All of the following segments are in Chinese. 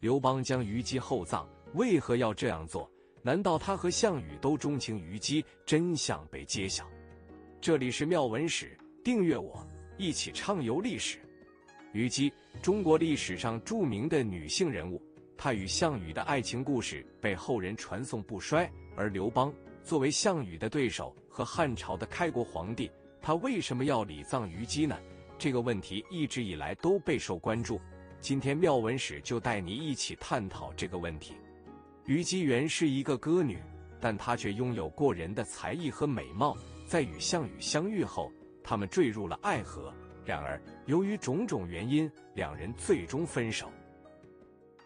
刘邦将虞姬厚葬，为何要这样做？难道他和项羽都钟情虞姬？真相被揭晓。这里是妙文史，订阅我，一起畅游历史。虞姬，中国历史上著名的女性人物，她与项羽的爱情故事被后人传颂不衰。而刘邦作为项羽的对手和汉朝的开国皇帝，他为什么要礼葬虞姬呢？这个问题一直以来都备受关注。今天妙文史就带你一起探讨这个问题。虞姬原是一个歌女，但她却拥有过人的才艺和美貌。在与项羽相遇后，他们坠入了爱河。然而，由于种种原因，两人最终分手。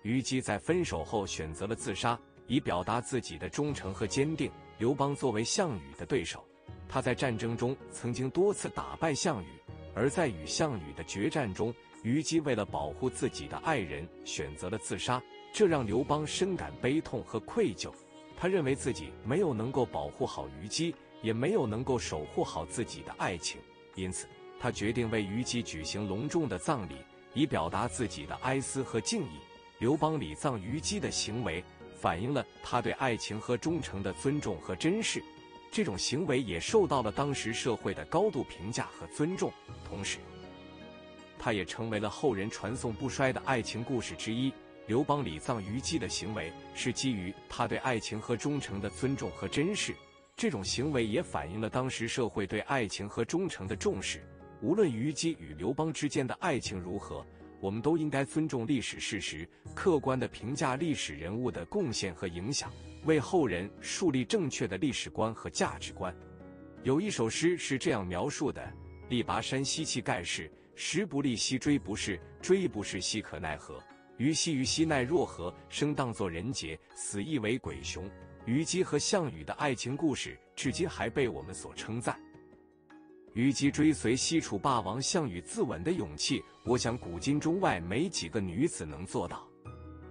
虞姬在分手后选择了自杀，以表达自己的忠诚和坚定。刘邦作为项羽的对手，他在战争中曾经多次打败项羽，而在与项羽的决战中。虞姬为了保护自己的爱人，选择了自杀，这让刘邦深感悲痛和愧疚。他认为自己没有能够保护好虞姬，也没有能够守护好自己的爱情，因此他决定为虞姬举行隆重的葬礼，以表达自己的哀思和敬意。刘邦礼葬虞姬的行为，反映了他对爱情和忠诚的尊重和珍视。这种行为也受到了当时社会的高度评价和尊重，同时。他也成为了后人传颂不衰的爱情故事之一。刘邦礼葬虞姬的行为是基于他对爱情和忠诚的尊重和珍视，这种行为也反映了当时社会对爱情和忠诚的重视。无论虞姬与刘邦之间的爱情如何，我们都应该尊重历史事实，客观地评价历史人物的贡献和影响，为后人树立正确的历史观和价值观。有一首诗是这样描述的：“力拔山兮气盖世。”时不利兮骓不逝，骓不逝兮可奈何？虞兮虞兮奈若何？生当作人杰，死亦为鬼雄。虞姬和项羽的爱情故事，至今还被我们所称赞。虞姬追随西楚霸王项羽自刎的勇气，我想古今中外没几个女子能做到。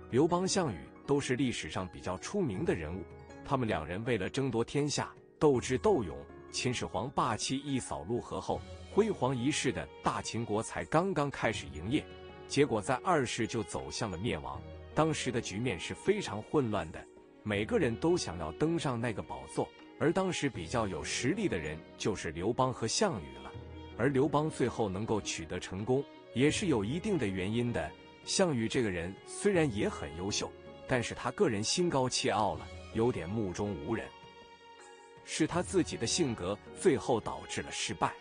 刘邦、项羽都是历史上比较出名的人物，他们两人为了争夺天下，斗智斗勇。秦始皇霸气一扫陆河后，辉煌一世的大秦国才刚刚开始营业，结果在二世就走向了灭亡。当时的局面是非常混乱的，每个人都想要登上那个宝座，而当时比较有实力的人就是刘邦和项羽了。而刘邦最后能够取得成功，也是有一定的原因的。项羽这个人虽然也很优秀，但是他个人心高气傲了，有点目中无人。是他自己的性格最后导致了失败。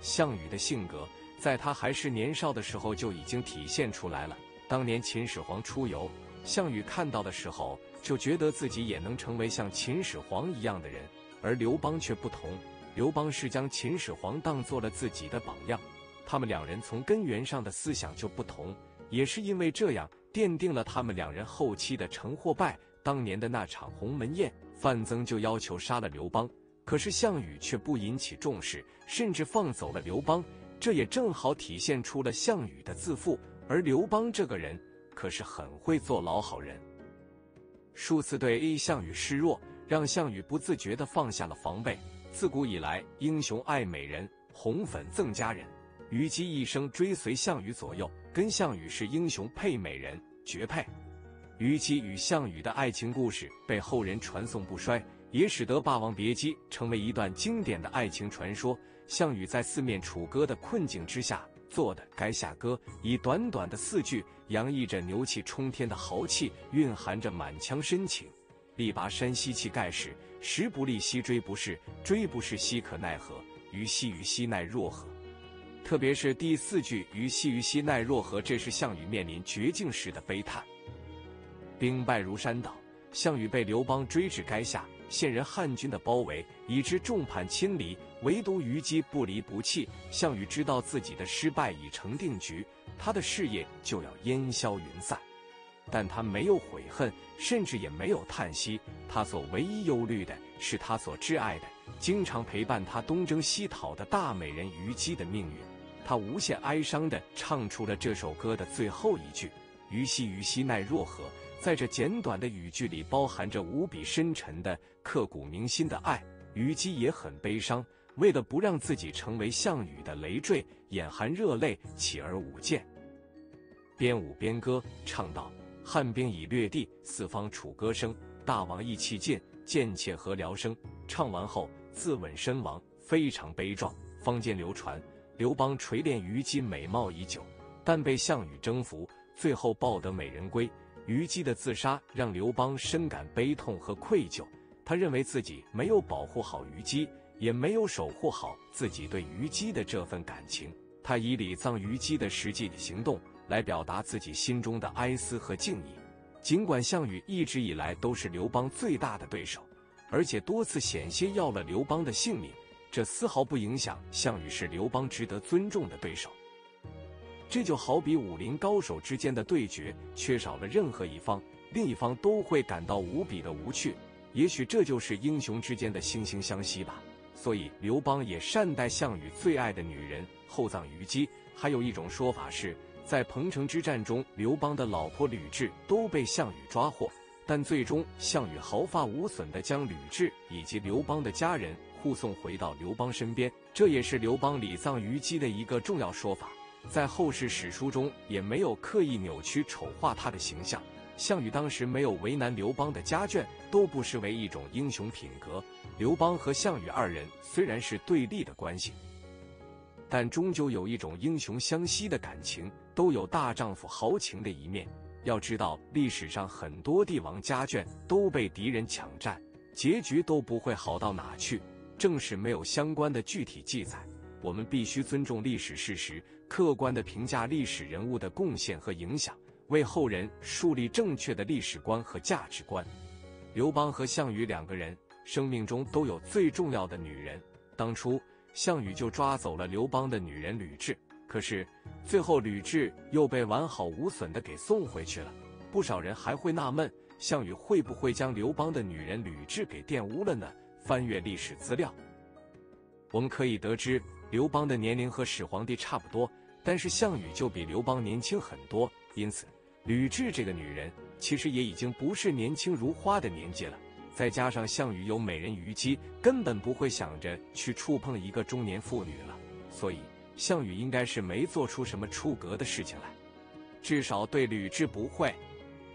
项羽的性格在他还是年少的时候就已经体现出来了。当年秦始皇出游，项羽看到的时候就觉得自己也能成为像秦始皇一样的人，而刘邦却不同。刘邦是将秦始皇当做了自己的榜样，他们两人从根源上的思想就不同，也是因为这样奠定了他们两人后期的成或败。当年的那场鸿门宴。范增就要求杀了刘邦，可是项羽却不引起重视，甚至放走了刘邦。这也正好体现出了项羽的自负，而刘邦这个人可是很会做老好人，数次对 A 项羽示弱，让项羽不自觉地放下了防备。自古以来，英雄爱美人，红粉赠佳人。虞姬一生追随项羽左右，跟项羽是英雄配美人，绝配。虞姬与项羽的爱情故事被后人传颂不衰，也使得《霸王别姬》成为一段经典的爱情传说。项羽在四面楚歌的困境之下做的《垓下歌》，以短短的四句，洋溢着牛气冲天的豪气，蕴含着满腔深情。力拔山兮气盖世，时不利兮骓不逝，骓不逝兮可奈何？虞兮虞兮奈若何？特别是第四句“虞兮虞兮奈若何”，这是项羽面临绝境时的悲叹。兵败如山倒，项羽被刘邦追至垓下，陷人汉军的包围，已知众叛亲离，唯独虞姬不离不弃。项羽知道自己的失败已成定局，他的事业就要烟消云散，但他没有悔恨，甚至也没有叹息。他所唯一忧虑的是他所挚爱的、经常陪伴他东征西讨的大美人虞姬的命运。他无限哀伤地唱出了这首歌的最后一句：“虞兮虞兮奈若何。”在这简短的语句里，包含着无比深沉的、刻骨铭心的爱。虞姬也很悲伤，为了不让自己成为项羽的累赘，眼含热泪，起而舞剑，边舞边歌，唱道：“汉兵已略地，四方楚歌声。大王意气尽，贱妾何聊生？唱完后自刎身亡，非常悲壮。坊间流传，刘邦锤炼虞姬美貌已久，但被项羽征服，最后抱得美人归。虞姬的自杀让刘邦深感悲痛和愧疚，他认为自己没有保护好虞姬，也没有守护好自己对虞姬的这份感情。他以礼葬虞姬的实际行动来表达自己心中的哀思和敬意。尽管项羽一直以来都是刘邦最大的对手，而且多次险些要了刘邦的性命，这丝毫不影响项羽是刘邦值得尊重的对手。这就好比武林高手之间的对决，缺少了任何一方，另一方都会感到无比的无趣。也许这就是英雄之间的惺惺相惜吧。所以刘邦也善待项羽最爱的女人，厚葬虞姬。还有一种说法是，在彭城之战中，刘邦的老婆吕雉都被项羽抓获，但最终项羽毫发无损地将吕雉以及刘邦的家人护送回到刘邦身边。这也是刘邦礼葬虞姬的一个重要说法。在后世史书中，也没有刻意扭曲丑化他的形象。项羽当时没有为难刘邦的家眷，都不失为一种英雄品格。刘邦和项羽二人虽然是对立的关系，但终究有一种英雄相惜的感情，都有大丈夫豪情的一面。要知道，历史上很多帝王家眷都被敌人抢占，结局都不会好到哪去。正是没有相关的具体记载。我们必须尊重历史事实，客观地评价历史人物的贡献和影响，为后人树立正确的历史观和价值观。刘邦和项羽两个人生命中都有最重要的女人，当初项羽就抓走了刘邦的女人吕雉，可是最后吕雉又被完好无损地给送回去了。不少人还会纳闷，项羽会不会将刘邦的女人吕雉给玷污了呢？翻阅历史资料，我们可以得知。刘邦的年龄和始皇帝差不多，但是项羽就比刘邦年轻很多，因此吕雉这个女人其实也已经不是年轻如花的年纪了。再加上项羽有美人虞姬，根本不会想着去触碰一个中年妇女了，所以项羽应该是没做出什么出格的事情来，至少对吕雉不会。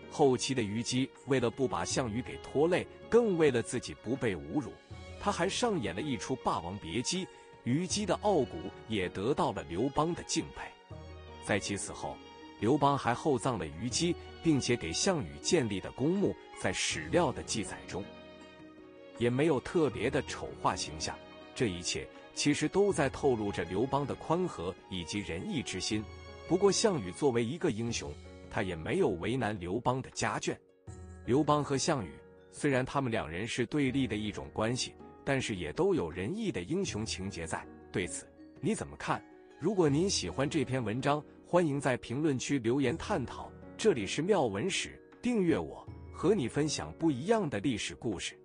后期的虞姬为了不把项羽给拖累，更为了自己不被侮辱，他还上演了一出《霸王别姬》。虞姬的傲骨也得到了刘邦的敬佩，在其死后，刘邦还厚葬了虞姬，并且给项羽建立的公墓，在史料的记载中，也没有特别的丑化形象。这一切其实都在透露着刘邦的宽和以及仁义之心。不过，项羽作为一个英雄，他也没有为难刘邦的家眷。刘邦和项羽虽然他们两人是对立的一种关系。但是也都有仁义的英雄情节在，对此你怎么看？如果您喜欢这篇文章，欢迎在评论区留言探讨。这里是妙文史，订阅我，和你分享不一样的历史故事。